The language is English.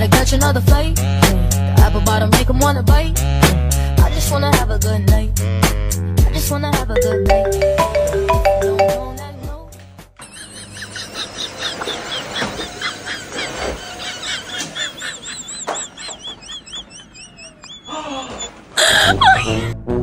gotta catch another flight. The apple bottom make 'em wanna bite. I just wanna have a good night. I just wanna have a good night. Oh.